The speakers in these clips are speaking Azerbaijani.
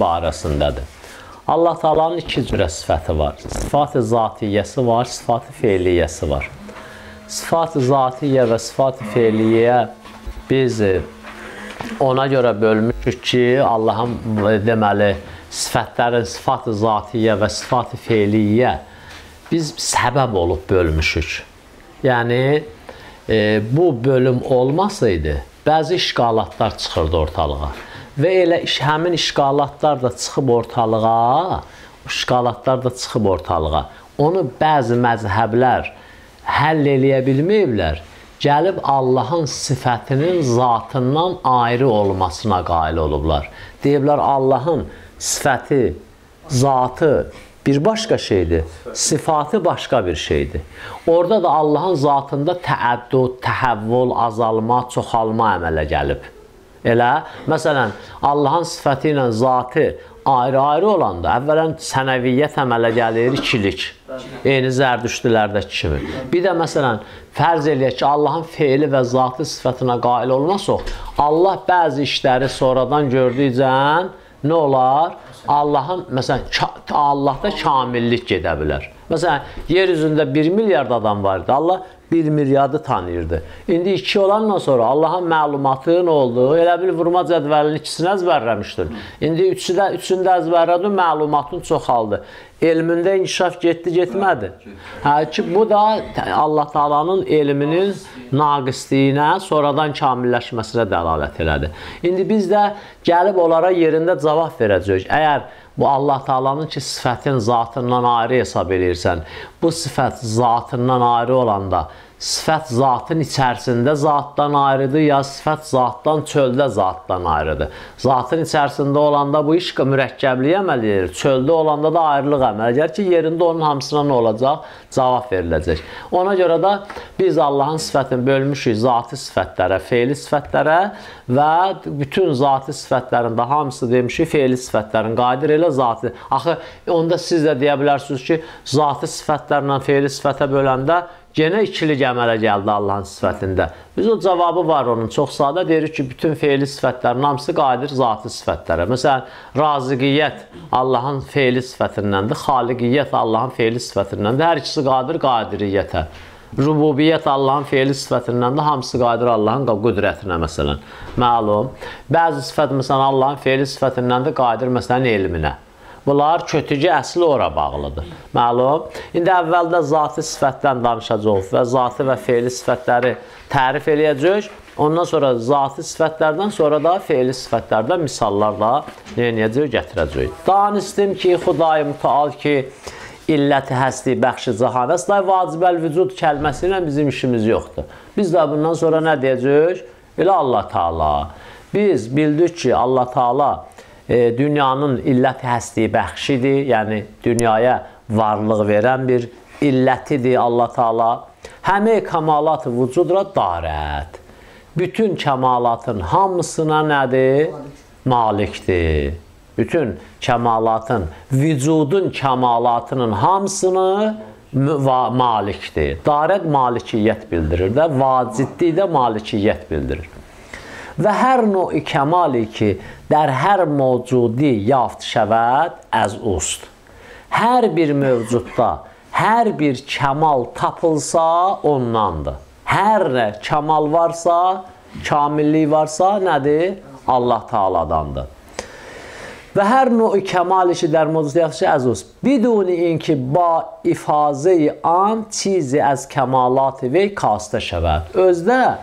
barəsindədir. Allah Taala'nın iki cürə sifəti var. Sifat-ı zatiyyəsi var, sifat-ı feiliyyəsi var. Sifat-ı zatiyyə və sifat-ı feiliyyə biz e, ona görə bölmüşük ki, Allahın e, deməli sifətlərin sifat-ı zatiyyə və sifat-ı feiliyyə biz səbəb olub bölmüşük. Yəni e, bu bölüm olmasaydı, bəzi işqalatlar çıxırdı ortalığa. Və elə iş, həmin işqalatlar da çıxıb ortalığa, işqalatlar da çıxıb ortalığa. Onu bəzi məzhəblər həll eləyə bilməyiblər. Gəlib Allahın sifətinin zatından ayrı olmasına qail olublar. Deyiblər Allahın sifəti, zatı bir başqa şeydir. Sifatı başqa bir şeydir. Orada da Allahın zatında təəddüd, təhəvvül, azalma, çoxalma əmələ gəlib. Elə, məsələn, Allahın sifəti ilə zatı ayrı-ayrı olanda əvvələn sənəviyyət əmələ gəlir, ikilik. Eyni zərdüştülərdəki kimi. Bir də məsələn, fərz eləyək ki, Allahın feili və zatı sifətinə qail olmasaq, Allah bəzi işləri sonradan gördükcən nə olar? Allahın məsələn Allahda kamillik gedə bilər. Məsələn, yer üzündə 1 milyard adam var idi. Allah 1 milyardı tanıyırdı. İndi 2 olandan sonra Allahın məlumatı nə oldu? Elə bil vurma cədvəlinin ikisini əzbərləmişdin. İndi üçü də üçünü də əzbərlədin, məlumatın çoxaldı. Elmində inkişaf getdi, getmədi. Hə ki, bu da Allah Taala'nın elminin naqisliyinə, sonradan kamilləşməsinə dəlalət elədi. İndi biz də gəlib onlara yerində cavab verəcəyik. Əgər bu Allah Taala'nın ki, sifətin zatından ayrı hesab edirsən, bu sifət zatından ayrı olanda sifət zatın içərisində zatdan ayrıdır, ya sifət zatdan çöldə zatdan ayrıdır. Zatın içərisində olanda bu iş mürəkkəbliyə əməl edir. Çöldə olanda da ayrılıq əməl edir ki, yerində onun hamısına nə olacaq? Cavab veriləcək. Ona görə də biz Allahın sifətini bölmüşük zati sifətlərə, feili sifətlərə və bütün zati sifətlərində hamısı demişik feili sifətlərin qadir elə zati. Axı onda siz də deyə bilərsiniz ki, zati sifətlərlə feili sifətə böləndə Genə ikilik əmələ gəldi Allahın sifətində. Biz o cavabı var onun. Çox sadə deyirik ki, bütün feili sifətlərin hamısı qadir zati sifətlərə. Məsələn, raziqiyyət Allahın feili sifətindəndir, xaliqiyyət Allahın feili sifətindəndir. Hər ikisi qadir qadiriyyətə. Rububiyyət Allahın feili sifətindəndir, hamısı qadir Allahın qüdrətinə məsələn. Məlum. Bəzi sifət məsələn Allahın feili sifətindəndir, qadir məsələn elminə. Bunlar kötücü əsli ora bağlıdır. Məlum. İndi əvvəldə zati sifətdən danışacağıq və zati və feili sifətləri tərif eləyəcəyik. Ondan sonra zati sifətlərdən sonra da feili sifətlərdən misallar da neyəcəyik, gətirəcəyik. Danışdım ki, Xuday mütəal ki, illəti həsli bəxşi cahan. Əslən, vacibəl vücud kəlməsi ilə bizim işimiz yoxdur. Biz də bundan sonra nə deyəcəyik? Elə Allah Taala. Biz bildik ki, Allah Taala e, dünyanın illət həsliyi bəxşidir, yəni dünyaya varlıq verən bir illətidir Allah Taala. Həmi kamalat vücudra darət. Bütün kəmalatın hamısına nədir? Malikdir. Bütün kəmalatın, vücudun kəmalatının hamısını malikdir. Darət malikiyyət bildirir də, vacidlik də malikiyyət bildirir. Və hər növ kəmali ki, در hər mövcudi yaft şəvət əz ust. Hər bir mövcudda hər bir kəmal tapılsa ondandır. Hər nə kəmal varsa, kamillik varsa nədir? Allah Taala'dandır. Və hər növ kəmal işi در موجود yaxşı əzus. بدون اینکه با ifazə an çizi az kəmalat və kastə şəvət. Özdə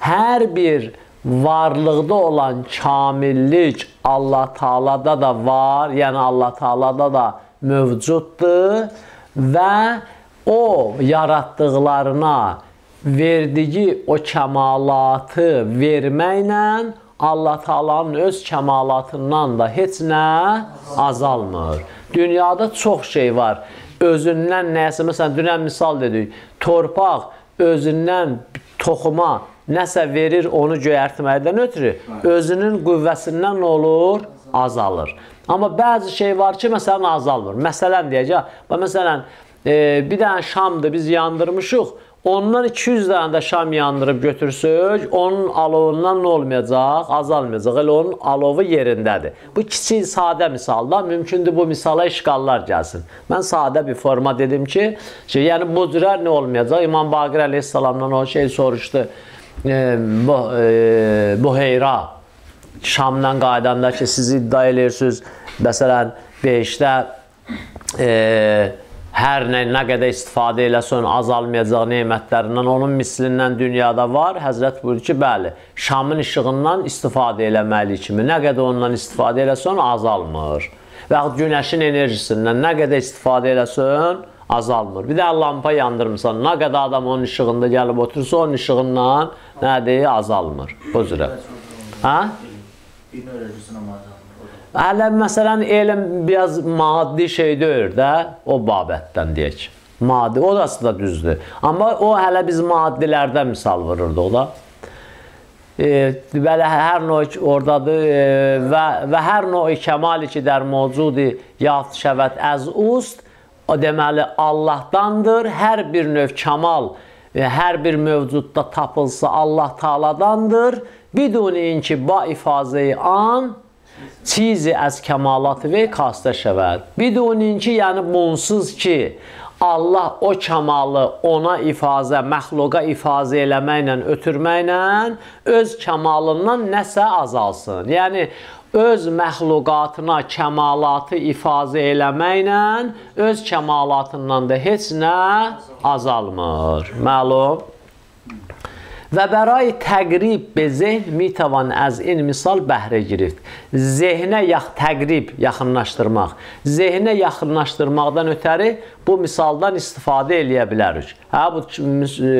hər bir varlıqda olan kamillik Allah Taala'da da var, yəni Allah Taala'da da mövcuddur və o yaratdıqlarına verdiyi o kəmalatı verməklə Allah Taala'nın öz kəmalatından da heç nə azalmır. Dünyada çox şey var. Özündən nəsə, məsələn, dünən misal dedik, torpaq özündən toxuma nəsə verir, onu göyərtməkdən ötürü özünün qüvvəsindən nə olur? Azalır. Amma bəzi şey var ki, məsələn, azalmır. Məsələn deyəcək, məsələn, e, bir dənə şamdır, biz yandırmışıq. Ondan 200 dənə də şam yandırıb götürsək, onun alovundan nə olmayacaq? Azalmayacaq. Elə onun alovu yerindədir. Bu kiçik sadə misalda mümkündür bu misala işğallar gəlsin. Mən sadə bir forma dedim ki, şey, yəni bu cürə nə olmayacaq? İmam Baqir əleyhissalamdan o şey soruşdu. Bu Buheyra Şamdan qaydanda ki, siz iddia edirsiniz, məsələn, 5-də e, hər nə, nə qədər istifadə eləsən azalmayacaq nemətlərindən, onun mislindən dünyada var. Həzrət buyurur ki, bəli, şamın işığından istifadə eləməli kimi. Nə qədər ondan istifadə eləsən azalmır. Və yaxud günəşin enerjisindən nə qədər istifadə eləsən azalmır. Bir də lampa yandırmısan, nə qədər adam onun işığında gəlib otursa, onun işığından nədir? Azalmır. Bu cürə. Hə? Azalmır. Hələ məsələn elm biraz maddi şey deyil də, o babətdən deyək. Maddi, o da düzdür. Amma o hələ biz maddilərdən misal vururduq da. E, belə hər növ ordadır e, və və hər növ kəmal ki der mövcudi yaft şəvət əz ust o deməli Allahdandır. Hər bir növ kamal e, hər bir mövcudda tapılsa Allah Taala'dandır. Biduni inki ba ifazəyi an çizi əz kəmalatı və kastə şəvət. Biduni ki, yəni bunsuz ki, Allah o kamalı ona ifazə, məxluqa ifazə eləməklə, ötürməklə öz kəmalından nəsə azalsın. Yəni öz məxluqatına kəmalatı ifazə eləməklə öz kəmalatından da heç nə azalmır. Məlum? Və bəray təqrib be zehn mitavan əz in misal bəhrə girift. Zehnə yax təqrib, yaxınlaşdırmaq. Zehnə yaxınlaşdırmaqdan ötəri bu misaldan istifadə eləyə bilərik. Hə bu e,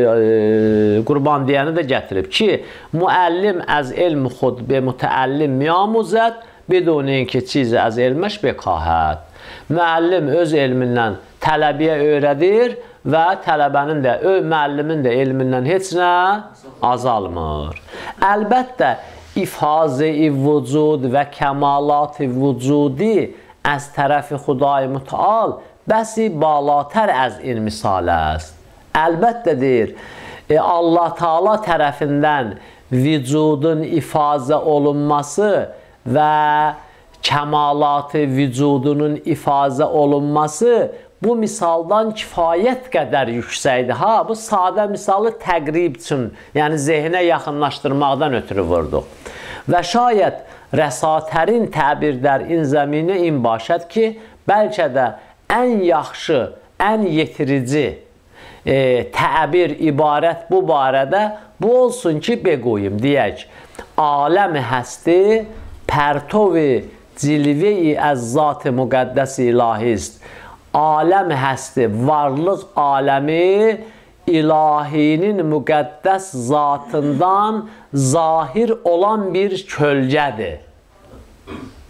qurban deyəni də gətirib ki, müəllim əz elm xud be mütəəllim miyamuzət biduni ki çiz əz elməş bekahət. Müəllim öz elmindən tələbiyə öyrədir və tələbənin də, öy müəllimin də elmindən heç nə azalmır. Əlbəttə, ifazi-i vücud və kəmalat-i vücudi əz tərəfi Xudayi Müteal bəsi balatər əz ilmi saləst. Əlbəttə deyir, e, Allah Taala tərəfindən vücudun ifazə olunması və kəmalatı vücudunun ifazə olunması bu misaldan kifayət qədər yüksəkdir. Ha, bu sadə misalı təqrib üçün, yəni zehnə yaxınlaşdırmaqdan ötürü vurduq. Və şayət rəsatərin təbirlər in zəminə in başət ki, bəlkə də ən yaxşı, ən yetirici e, təbir, ibarət bu barədə bu olsun ki, beqoyum, deyək. Aləm həsti pərtovi cilve-i əz-zat-ı müqəddəs ilahist aləm həsti, varlıq aləmi ilahinin müqəddəs zatından zahir olan bir kölgədir.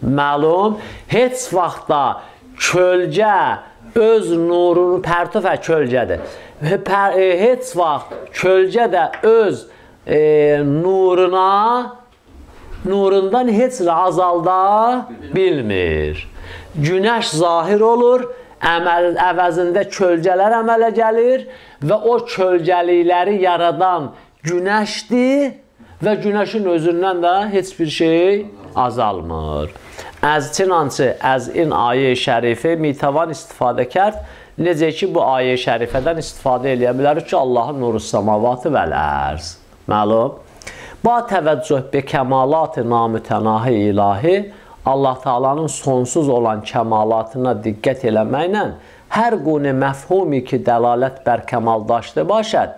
Məlum, heç vaxtda kölgə öz nurunu pərtofə kölgədir. Pər, e, heç vaxt kölgə də öz e, nuruna nurundan heç azalda bilmir. Günəş zahir olur, əməl əvəzində kölgələr əmələ gəlir və o kölgəlikləri yaradan günəşdir və günəşin özündən də heç bir şey azalmır. Əz çinançı, əz in ayə şərifi mitavan istifadə kərd. Necə ki, bu ayə şərifədən istifadə eləyə bilərik ki, Allahın nuru səmavatı vəl-ərz. Məlum? Ba təvəccüh bi kəmalat-ı namütənahi ilahi Allah Taalanın sonsuz olan kəmalatına diqqət eləməklə hər qune məfhumi ki, dəlalət bər kəmaldaşdı başəd,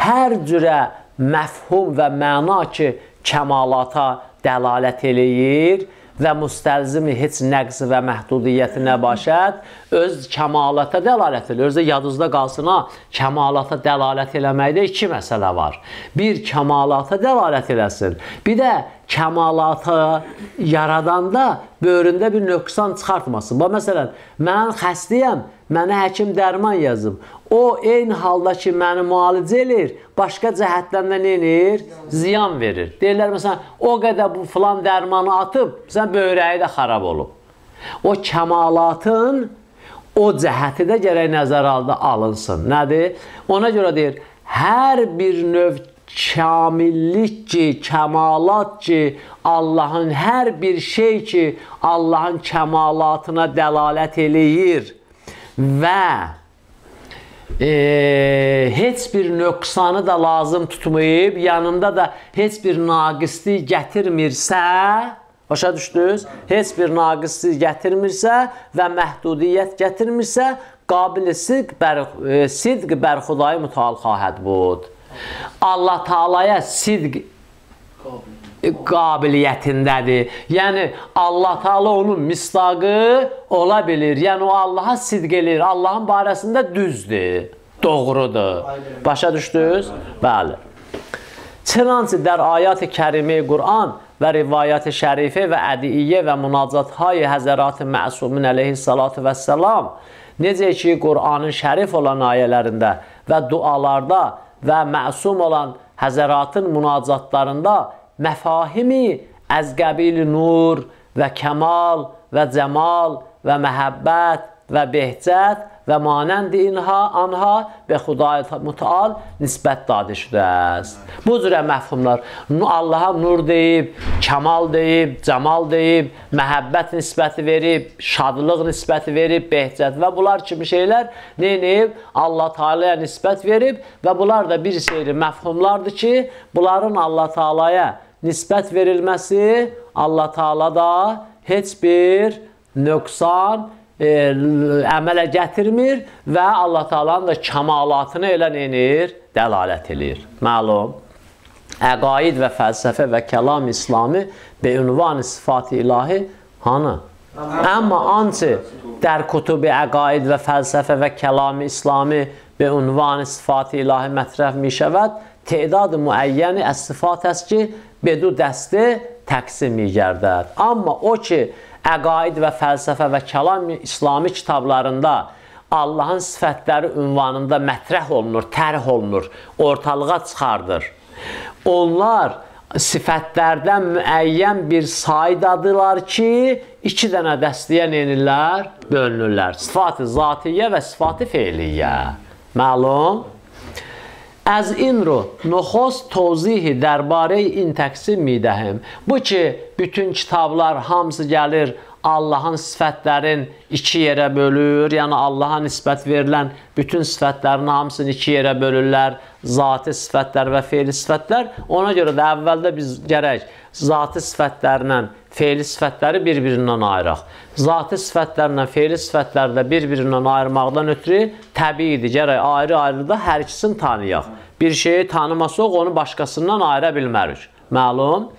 hər cürə məfhum və məna ki, kəmalata dəlalət eləyir, və müstəlzimi heç nəqs və məhdudiyyəti nə başət, öz kəmalata dəlalət edir. Özdə yadınızda qalsın ha, kəmalata dəlalət eləməkdə iki məsələ var. Bir kəmalata dəlalət eləsin. Bir də kəmalatı yaradanda böyründə bir nöqsan çıxartmasın. Bax məsələn, mən xəstəyəm, mənə həkim dərman yazıb. O eyni halda ki, məni müalicə eləyir, başqa cəhətdən də nə edir? Ziyan verir. Deyirlər məsələn, o qədər bu filan dərmanı atıb, sən böyrəyi də xarab olub. O kəmalatın o cəhəti də gərək nəzərə alda alınsın. Nədir? Ona görə deyir, hər bir növ kamillik ki, kəmalat ki, Allahın hər bir şey ki, Allahın kəmalatına dəlalət eləyir və e, heç bir nöqsanı da lazım tutmayıb, yanında da heç bir naqislik gətirmirsə, başa düşdünüz? Heç bir naqislik gətirmirsə və məhdudiyyət gətirmirsə, qabil sidq bər, e, sidq bər xudayı mütal xahət bud. Allah Taalaya sidq qabiliyyətindədir. Yəni Allah Taala onun misdaqı ola bilir. Yəni o Allaha sidq eləyir. Allahın barəsində düzdür, doğrudur. Başa düşdünüz? Bəli. Çınançı dər ayat-ı kərime Qur'an və rivayət-i şərifə və ədiyyə və münacathay Həzərat-ı Məsumun əleyhissalatu vəssalam necə ki Qur'anın şərif olan ayələrində və dualarda və məsum olan Həzəratın münacatlarında məfahimi əz qəbil nur və kəmal və cəmal və məhəbbət və behcət və manənd inha anha və Xuday müteal nisbət dadı şüdəs. Bu cürə məfhumlar Allaha nur deyib, kəmal deyib, cəmal deyib, məhəbbət nisbəti verib, şadlıq nisbəti verib, behcət və bunlar kimi şeylər neyib? Allah Taala'ya nisbət verib və bunlar da bir seyri məfhumlardır ki, bunların Allah Taala'ya nisbət verilməsi Allah Taala da heç bir nöqsan e, əmələ gətirmir və Allah Taalanın da kamalatını elə nəyir? Dəlalət eləyir. Məlum. Əqaid və fəlsəfə və kəlam İslami beünvan sifati ilahi hanı? Amma ançı dər kutubi əqaid və fəlsəfə və kəlam İslami beünvan sifati ilahi mətrəf mişəvət tedadı müəyyəni əs-sifat əski از صفات است که به دو دسته تقسیم می گردد اما o ki əqaid və fəlsəfə və kəlam İslami kitablarında Allahın sifətləri ünvanında mətrəh olunur, tərh olunur, ortalığa çıxardır. Onlar sifətlərdən müəyyən bir saydadılar ki, iki dənə dəstəyə nenirlər, bölünürlər. Sifat-ı zatiyyə və sifat-ı feiliyyə. Məlum? از این رو نخست توضیحی درباره این تقسیم میدهم bu ki bütün kitablar hamısı gəlir Allahın sifətlərin iki yerə bölür, yəni Allaha nisbət verilən bütün sifətlərin hamısını iki yerə bölürlər, zati sifətlər və feili sifətlər. Ona görə də əvvəldə biz gərək zati sifətlərlə feili sifətləri bir-birindən ayıraq. Zati sifətlərlə feili sifətləri də bir-birindən ayırmaqdan ötürü təbiidir, gərək ayrı-ayrı da hər ikisini tanıyaq. Bir şeyi tanımasaq, onu başqasından ayıra bilmərik. Məlum.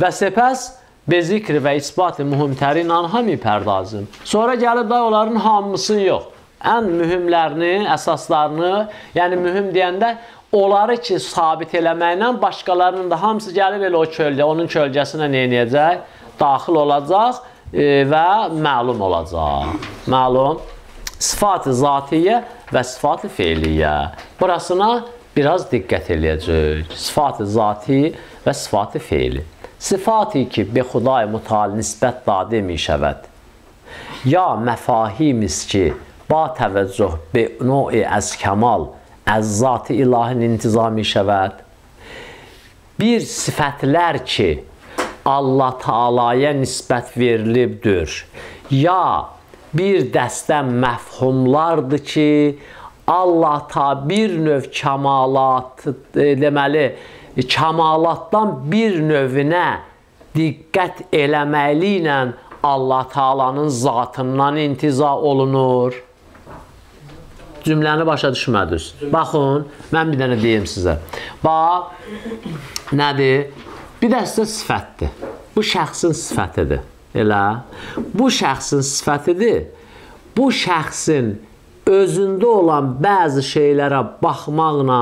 Və səpəs be zikri və isbat-ı mühümtərin anha mipərdazım. Sonra gəlib da onların hamısı yox. Ən mühümlərini, əsaslarını, yəni mühüm deyəndə onları ki, sabit eləməklə başqalarının da hamısı gəlib elə o kölgə, onun kölgəsinə nə edəcək? Daxil olacaq e, və məlum olacaq. Məlum sifat-ı zatiyyə və sifat-ı feiliyyə. Burasına biraz diqqət eləyəcək. Sifat-ı zati və sifat-ı feili. Sifati ki, be Xuday mutal nisbət dadı mi şəvəd. Ya məfahimiz ki, ba təvəccüh be nö'i əz kəmal, əz zati ilahin intizami şəvəd. Bir sifətlər ki, Allah Taalaya nisbət verilibdir. Ya bir dəstə məfhumlardır ki, Allah ta bir növ kəmalat e, deməli kəmalatdan bir növünə diqqət eləməli ilə Allah Taalanın zatından intiza olunur. Cümləni başa düşmədiniz. Baxın, mən bir dənə deyim sizə. Bax, nədir? Bir dəstə sifətdir. Bu şəxsin sifətidir. Elə. Bu şəxsin sifətidir. Bu şəxsin özündə olan bəzi şeylərə baxmaqla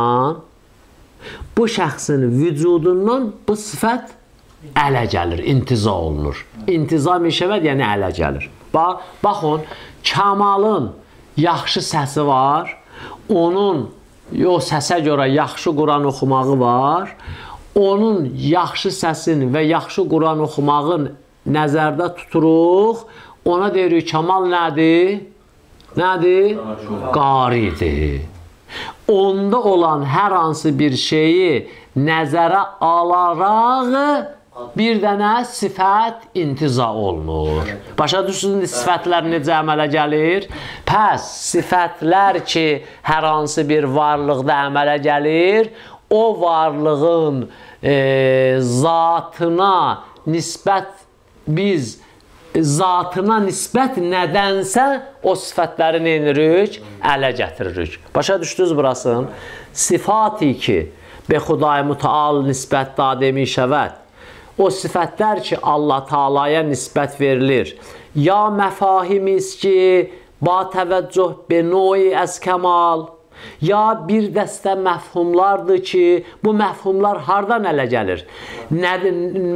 bu şəxsin vücudundan bu sifət ələ gəlir, intiza olunur. İntizam şəvət yəni ələ gəlir. Bax, baxın, Kamalın yaxşı səsi var. Onun o səsə görə yaxşı Quran oxumağı var. Onun yaxşı səsin və yaxşı Quran oxumağın nəzərdə tuturuq. Ona deyirik Kamal nədir? Nədir? Qaridir. Onda olan hər hansı bir şeyi nəzərə alaraq bir dənə sifət intiza olunur. Başa düşürsünüz sifətlər necə əmələ gəlir? Pəs sifətlər ki, hər hansı bir varlıqda əmələ gəlir, o varlığın e, zatına nisbət biz zatına nisbət nədənsə o sifətləri nə edirik? Ələ gətiririk. Başa düşdünüz burasını? Sifati ki, be Xuday müteal nisbət da demişəvət. O sifətlər ki, Allah Taalaya nisbət verilir. Ya məfahimiz ki, ba təvəccüh be noy əz kəmal Ya bir dəstə məfhumlardır ki, bu məfhumlar hardan ələ gəlir? Nə,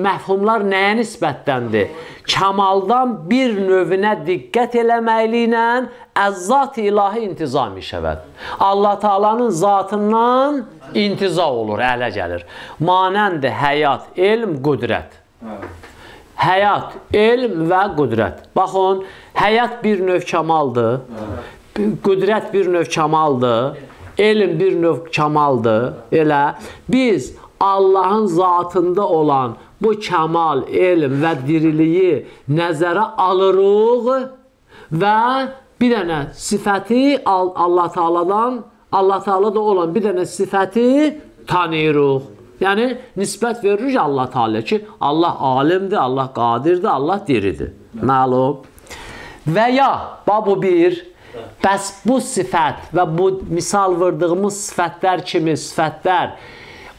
məfhumlar nəyə nisbətdəndir? Kamaldan bir növünə diqqət eləməklə ilə əzzat ilahi intizam şəvət. Allah Taalanın zatından intiza olur, ələ gəlir. Manəndir həyat, elm, qüdrət. Həyat, elm və qüdrət. Baxın, həyat bir növ kamaldır qüdrət bir növ kamaldır, elm bir növ kamaldır. Elə biz Allahın zatında olan bu kamal, elm və diriliyi nəzərə alırıq və bir dənə sifəti Allah Taaladan, Allah Taalada olan bir dənə sifəti tanıyırıq. Yəni nisbət veririk Allah Taala ki, Allah alimdir, Allah qadirdir, Allah diridir. Məlum. Və ya bu bir Bəs bu sifət və bu misal vırdığımız sifətlər kimi sifətlər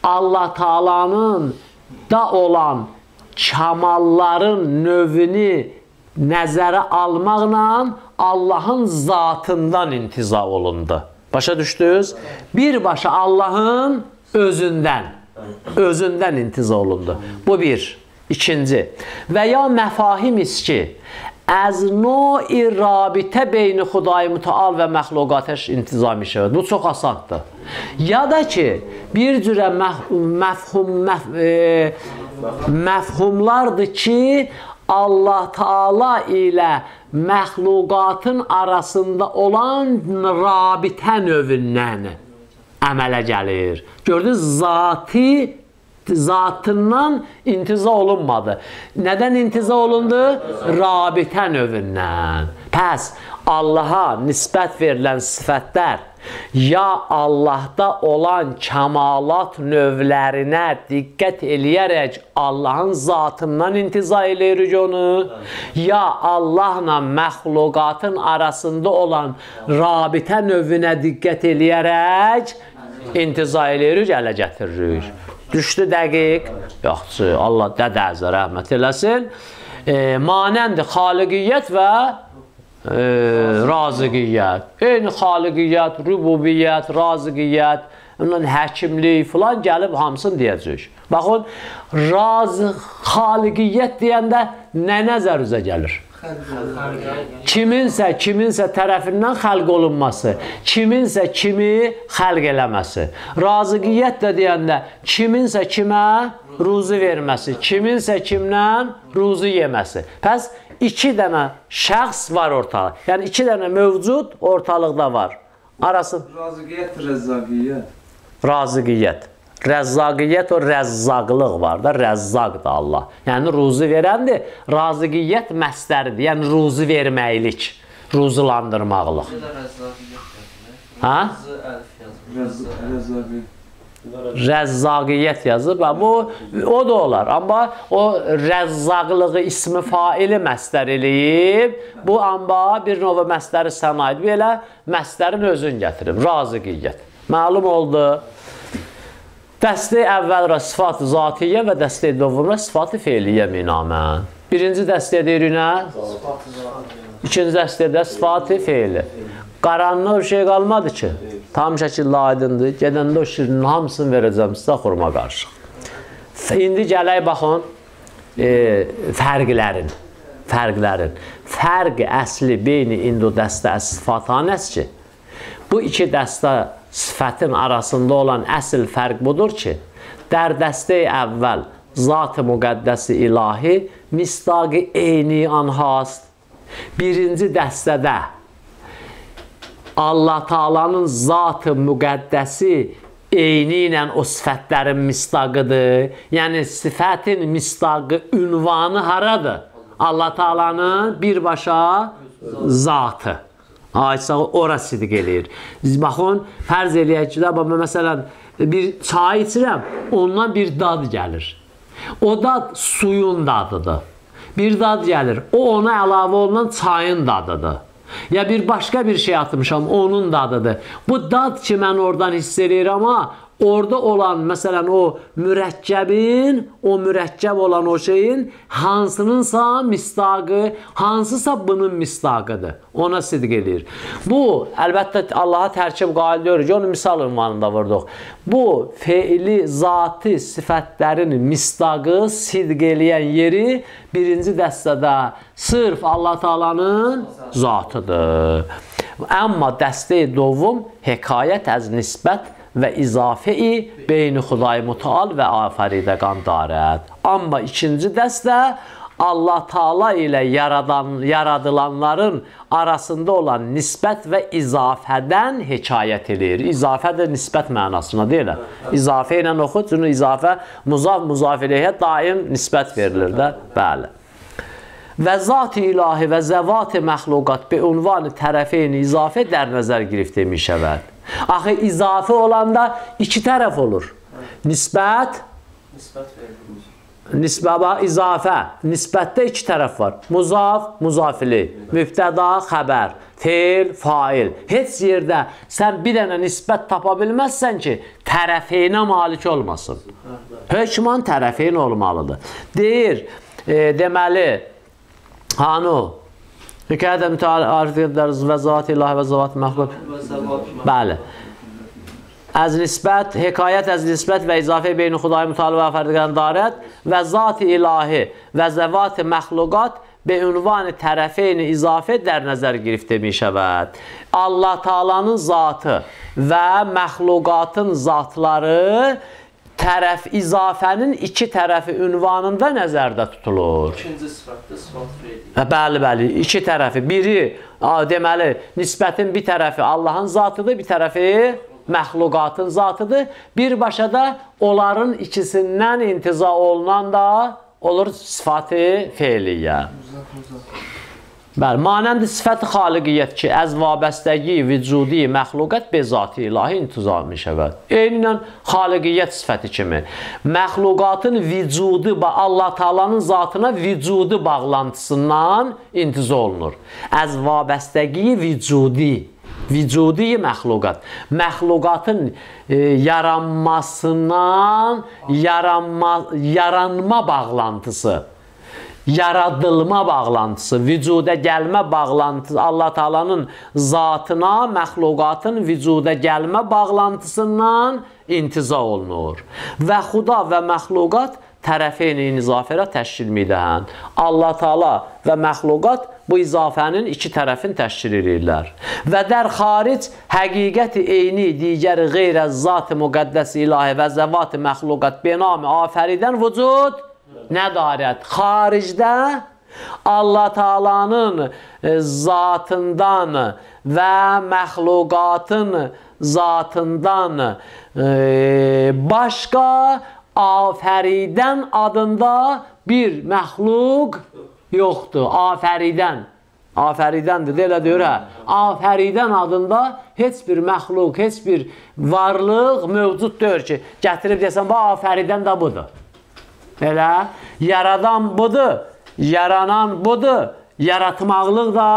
Allah Taalanın da olan kamalların növünü nəzərə almaqla Allahın zatından intiza olundu. Başa düşdünüz? Birbaşa Allahın özündən, özündən intiza olundu. Bu bir. İkinci. Və ya məfahim ki, از نوع رابطه بین خدای متعال və məxluqatəş intizami şəvət. Bu çox asandır. Ya da ki, bir cürə məf məfhum məf e, məfhumlardır ki, Allah Taala ilə məxluqatın arasında olan rabitə növündən əmələ gəlir. Gördünüz, zati zatından intiza olunmadı. Nədən intiza olundu? Rabitə növündən. Pəs Allaha nisbət verilən sifətlər ya Allahda olan kamalat növlərinə diqqət eləyərək Allahın zatından intiza eləyirik onu, ya Allahla məxluqatın arasında olan rabitə növünə diqqət eləyərək intiza eləyirik, ələ gətiririk. Düşdü dəqiq. Yaxşı, Allah dədəzə rəhmət eləsin. E, manəndir xaliqiyyət və e, razıqiyyət. Eyni xaliqiyyət, rububiyyət, razıqiyyət, ondan həkimlik filan gəlib hamısını deyəcək. Baxın, razı xaliqiyyət deyəndə nə nəzər üzə gəlir? Kiminsə, kiminsə tərəfindən xəlq olunması, kiminsə kimi xəlq eləməsi. Razıqiyyət də deyəndə kiminsə kimə ruzi verməsi, kiminsə kimdən ruzi yeməsi. Pəs iki dənə şəxs var ortada. Yəni iki dənə mövcud ortalıqda var. Arası razıqiyyət, rəzzaqiyyət. Razıqiyyət. Rəzzaqiyyət o rəzzaqlıq var da, rəzzaqdır Allah. Yəni ruzi verəndir. Razıqiyyət məstəridir. Yəni ruzi verməklik, ruzilandırmaqlıq. Hə? Rəzzaqiyyət yazıb. Bu o da olar. Amma o rəzzaqlığı ismi faili məstər eləyib. Bu amma bir növ məstəri sənaid. Belə məstərin özün gətirib. Razıqiyyət. Məlum oldu. Dəstə əvvəl sifat zatiyyə və dəstə dövvümlə sifat feiliyyə minamə. Birinci dəstə deyirik nə? İkinci dəstədə sifat feili. Qaranlıq bir şey qalmadı ki. Tam şəkildə aydındır. Gedəndə o şirinin hamısını verəcəm sizə xurma qarışıq. İndi gələk baxın. e, fərqlərin fərqlərin fərq əsli beyni indu dəstə sifatanəs ki Bu iki dəstə sifətin arasında olan əsl fərq budur ki, dər dəstə əvvəl zat-ı müqəddəsi ilahi misdaqı eyni an hast. Birinci dəstədə Allah Taala'nın zat-ı müqəddəsi eyni ilə o sifətlərin mistaqıdır. Yəni sifətin mistaqı, ünvanı haradır? Allah Taala'nın birbaşa zatı. Aysa ora sidq eləyir. Baxın, fərz eləyək ki, bax məsələn bir çay içirəm, ondan bir dad gəlir. O dad suyun dadıdır. Bir dad gəlir. O ona əlavə olunan çayın dadıdır. Ya bir başqa bir şey atmışam, onun dadıdır. Bu dad ki, mən oradan hiss eləyirəm, amma orada olan, məsələn, o mürəkkəbin, o mürəkkəb olan o şeyin hansınınsa mistaqı, hansısa bunun mistaqıdır. Ona sidq eləyir. Bu, əlbəttə, Allaha tərkib qail deyirik onu misal ünvanında vurduq. Bu, feili, zati sifətlərin mistaqı, sidq eləyən yeri birinci dəstədə sırf Allah Taalanın zatıdır. Amma dəstəyi dovum hekayət əz nisbət və izafei beyni Xuday Müteal və afəridəqan darət. Amma ikinci dəstə Allah Taala ilə yaradan yaradılanların arasında olan nisbət və izafədən hekayət edir. İzafə də nisbət mənasına deyil. İzafə ilə oxu, çünki izafə muzaf muzaf ilayhə daim nisbət verilir də. Bəli. Və zat-ı ilahi və zəvat-ı məxluqat bi unvan tərəfeyn izafə در nəzər girifte mi şəvəd. Axı izafə olanda iki tərəf olur. Nisbət, Nisbət verilmiş. nisbəba, izafə. Nisbətdə iki tərəf var. Muzaf, muzafili, mübtəda, xəbər, feil, fail. Heç yerdə sən bir dənə nisbət tapa bilməzsən ki, tərəfeynə malik olmasın. Hökman tərəfeyn olmalıdır. Deyir, e, deməli, hanu, Hikayət mütəal arif edəriz və zat ilahi və zat məxluq. Bəli. Az nisbət, hekayət az nisbət və izafə beyn Xuday mütali və fərdiqən darət və zat ilahi və zəvat məxluqat be ünvan tərəfeyn izafə در nəzər girifte mi şəvəd. Allah Taalanın zatı və məxluqatın zatları tərəf izafənin iki tərəfi ünvanında nəzərdə tutulur. ikinci sifətdə sifat verilmiş. Hə, bəli, bəli, iki tərəfi. Biri, deməli, nisbətin bir tərəfi Allahın zatıdır, bir tərəfi məxluqatın zatıdır. Birbaşa da onların ikisindən intiza olunan da olur sifati feiliyyə. Bəli, manənd sifət xaliqiyyət ki, əz vabəstəgi, vücudi, məxluqat be zati ilahi intizam şəvət. Eynən xaliqiyyət sifəti kimi. Məxluqatın vücudu, ba- Allah Taalanın zatına vücudu bağlantısından intiza olunur. Əz vabəstəgi, vücudi, vücudi məxluqat. Məxluqatın e, yaranmasından yaranma, yaranma bağlantısı yaradılma bağlantısı, vücuda gəlmə bağlantısı, Allah Taalanın zatına, məxluqatın vücuda gəlmə bağlantısından intiza olunur. Və xuda və məxluqat tərəfeyni izafərə təşkil midəhən. Allah Taala və məxluqat bu izafənin iki tərəfini təşkil edirlər. Və dər xaric həqiqəti eyni digər qeyrə zat-ı müqəddəs ilahi və zəvat-ı məxluqat benamı afəridən vücud nə darət? Xaricdə Allah Taalanın e, zatından və məxluqatın zatından e, başqa afəridən adında bir məxluq yoxdur. Afəridən. Afəridəndir, də elə deyir hə. Afəridən adında heç bir məxluq, heç bir varlıq mövcud deyil ki, gətirib desən, bu afəridən də budur. Elə yaradan budur, yaranan budur, yaratmaqlıq da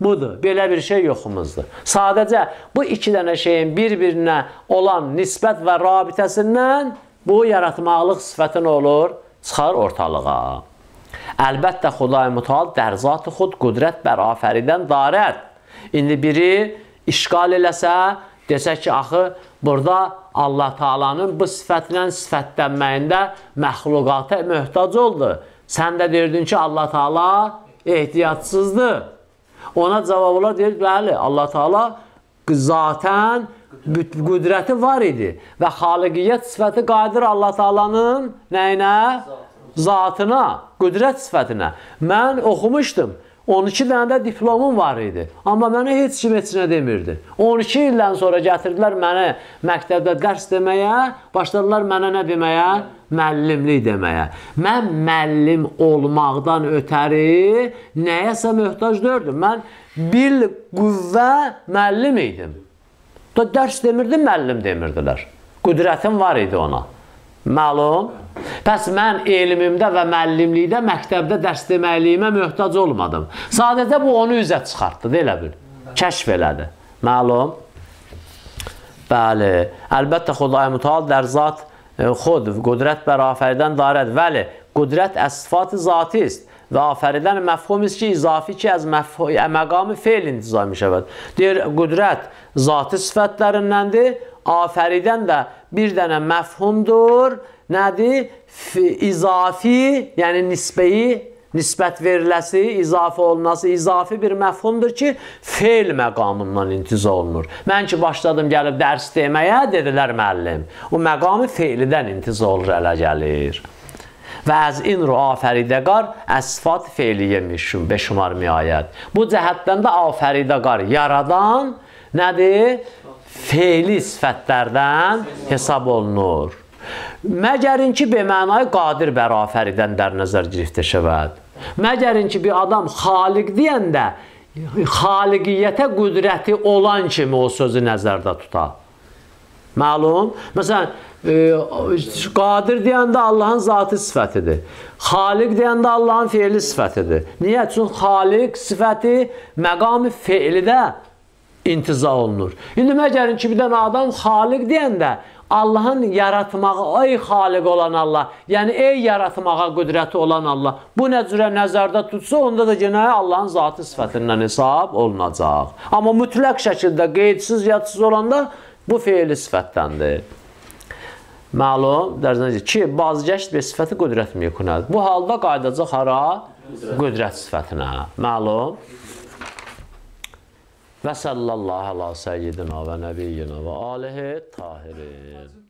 budur. Belə bir şey yoxumuzdur. Sadəcə bu iki dənə şeyin bir-birinə olan nisbət və rabitəsindən bu yaratmaqlıq sifəti nə olur? Çıxar ortalığa. Əlbəttə Xuday Müteal dərzat-ı xud qüdrət bər afəridən darət. İndi biri işgal eləsə, desə ki, axı burada Allah Taalanın bu sifətlə sifətlənməyində məxluqata möhtac oldu. Sən də deyirdin ki, Allah Taala ehtiyatsızdır. Ona cavab olar deyir, bəli, Allah Taala zatən qüdrəti var idi və xaliqiyyət sifəti qadir Allah Taalanın nəyinə? Zatına, qüdrət sifətinə. Mən oxumuşdum. 12 dənə də diplomum var idi. Amma mənə heç kim heç nə demirdi. 12 ildən sonra gətirdilər məni məktəbdə dərs deməyə, başladılar mənə nə deməyə? Müəllimlik deməyə. Mən müəllim olmaqdan ötəri nəyəsə möhtac deyildim. Mən bil qüvvə müəllim idim. Da dərs demirdim, müəllim demirdilər. Qüdrətim var idi ona. Məlum? Pəs mən elmimdə və müəllimlikdə məktəbdə dərs deməliyimə möhtac olmadım. Sadəcə bu onu üzə çıxartdı, elə bil. Kəşf elədi. Məlum. Bəli. Əlbəttə Xudayı Mütəal dər zat e, xod, qudrət bər afəridən darəd. Vəli, qudrət əsfat-ı zati ist və afəridən məfhum ist ki, izafi ki, əz e, məqamı feil intizami şəvəd. Deyir, qudrət zati sifətlərindəndir, afəridən də bir dənə məfhumdur Nədir? İzafi, yəni nisbəyi, nisbət veriləsi, izafi olunması, izafi bir məfhumdur ki, fe'l məqamından intiza olunur. Mən ki, başladım gəlib dərs deməyə, dedilər müəllim. O məqamı fe'lidən intiza olur, ələ gəlir. Və əz in ru afəridəqar əsfat fe'liyə mişum, beşumar miayət. Bu cəhətdən də afəridəqar yaradan nədir? Fe'li sifətlərdən hesab olunur. Məgər inki be mənayı qadir bər afəridən dər nəzər girifdə şəvəd. Məgər inki bir adam xaliq deyəndə xaliqiyyətə qüdrəti olan kimi o sözü nəzərdə tutar. Məlum? Məsələn, e, qadir deyəndə Allahın zati sifətidir. Xaliq deyəndə Allahın fe'li sifətidir. Niyə? Çünki xaliq sifəti məqamı fe'lidə intiza olunur. İndi məgərin ki, bir dənə adam xaliq deyəndə Allahın yaratmağı, ey xaliq olan Allah, yəni ey yaratmağa qüdrəti olan Allah, bu nə cürə nəzərdə tutsa, onda da yenə Allahın zatı sifətindən hesab olunacaq. Amma mütləq şəkildə qeydsiz, yadsız olanda bu feili sifətdəndir. Məlum, dərzənəcə ki, bazgəşt bir sifəti qüdrət mükunədir. Bu halda qaydacaq hara? Qüdrət sifətinə. Məlum. Və sallallahu ala səyyidina və nəbiyyina və alihi tahirin.